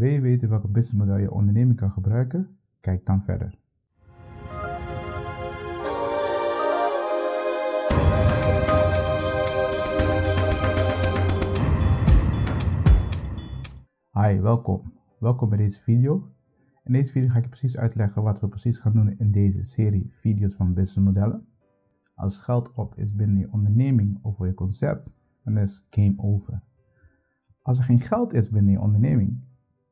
Wil je weten welke businessmodel je onderneming kan gebruiken? Kijk dan verder. Hi, welkom. Welkom bij deze video. In deze video ga ik je precies uitleggen wat we precies gaan doen in deze serie video's van businessmodellen. Als geld op is binnen je onderneming of voor je concept, dan is game over. Als er geen geld is binnen je onderneming,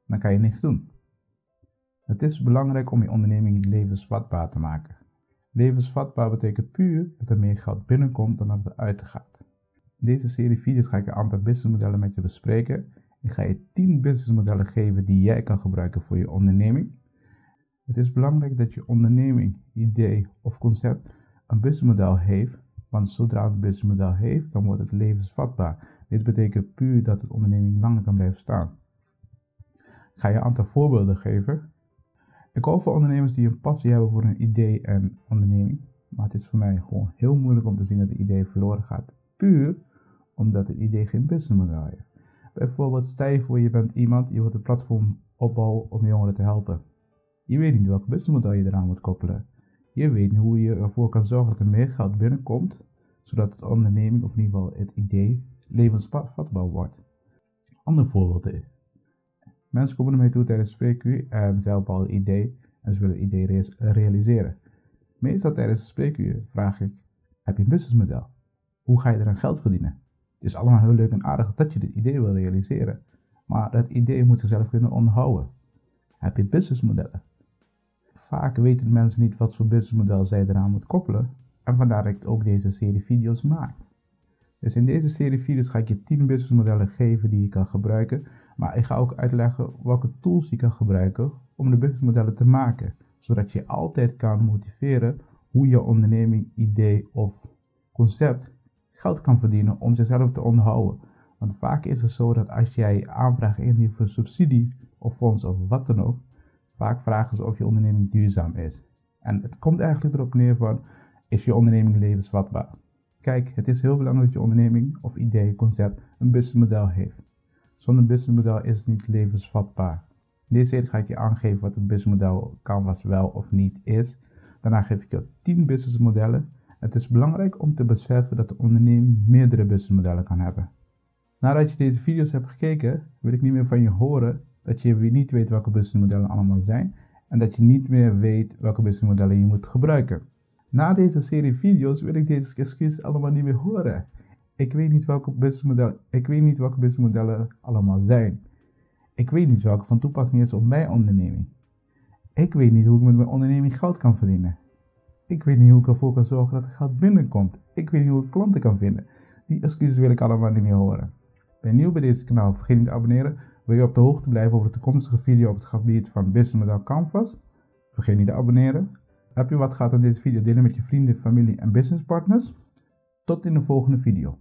dan kan je niks doen. Het is belangrijk om je onderneming levensvatbaar te maken. Levensvatbaar betekent puur dat er meer geld binnenkomt dan dat er uit gaat. In deze serie video's ga ik een aantal businessmodellen met je bespreken. Ik ga je 10 businessmodellen geven die jij kan gebruiken voor je onderneming. Het is belangrijk dat je onderneming, idee of concept een businessmodel heeft, want zodra het businessmodel heeft, dan wordt het levensvatbaar. Dit betekent puur dat de onderneming langer kan blijven staan. Ik ga je een aantal voorbeelden geven. Ik hoor voor ondernemers die een passie hebben voor een idee en onderneming. Maar het is voor mij gewoon heel moeilijk om te zien dat het idee verloren gaat. Puur omdat het idee geen businessmodel heeft. Bijvoorbeeld, stel je voor je bent iemand, je wilt een platform opbouwen om jongeren te helpen. Je weet niet welk businessmodel je eraan moet koppelen. Je weet niet hoe je ervoor kan zorgen dat er meer geld binnenkomt, zodat het onderneming, of in ieder geval het idee, levensvatbaar wordt. Ander voorbeeld mensen komen naar mij toe tijdens een spreekuur en ze hebben al een idee en ze willen het idee realiseren. Meestal tijdens een spreekuur vraag ik, heb je een businessmodel? Hoe ga je er aan geld verdienen? Het is allemaal heel leuk en aardig dat je dit idee wil realiseren, maar dat idee moet zichzelf kunnen onderhouden. Heb je businessmodellen? Vaak weten mensen niet wat voor businessmodel zij eraan moeten koppelen en vandaar dat ik ook deze serie video's maak. Dus in deze serie video's ga ik je 10 businessmodellen geven die je kan gebruiken. Maar ik ga ook uitleggen welke tools je kan gebruiken om de businessmodellen te maken. Zodat je altijd kan motiveren hoe je onderneming, idee of concept geld kan verdienen om zichzelf te onderhouden. Want vaak is het zo dat als jij aanvraagt indient voor subsidie of fonds of wat dan ook, vaak vragen ze of je onderneming duurzaam is. En het komt eigenlijk erop neer van, is je onderneming levensvatbaar? Kijk, het is heel belangrijk dat je onderneming of idee, concept een businessmodel heeft. Zonder businessmodel is het niet levensvatbaar. In deze serie ga ik je aangeven wat een businessmodel kan, wat wel of niet is. Daarna geef ik je 10 businessmodellen. Het is belangrijk om te beseffen dat de onderneming meerdere businessmodellen kan hebben. Nadat je deze video's hebt gekeken, wil ik niet meer van je horen dat je niet weet welke businessmodellen allemaal zijn en dat je niet meer weet welke businessmodellen je moet gebruiken. Na deze serie video's wil ik deze excuses allemaal niet meer horen. Ik weet niet welke businessmodellen, ik weet niet welke businessmodellen allemaal zijn. Ik weet niet welke van toepassing is op mijn onderneming. Ik weet niet hoe ik met mijn onderneming geld kan verdienen. Ik weet niet hoe ik ervoor kan zorgen dat er geld binnenkomt. Ik weet niet hoe ik klanten kan vinden. Die excuses wil ik allemaal niet meer horen. Ben nieuw bij deze kanaal? Vergeet niet te abonneren. Wil je op de hoogte blijven over de toekomstige video op het gebied van Business Model Canvas? Vergeet niet te abonneren. Heb je wat gehad aan deze video? Delen met je vrienden, familie en businesspartners. Tot in de volgende video.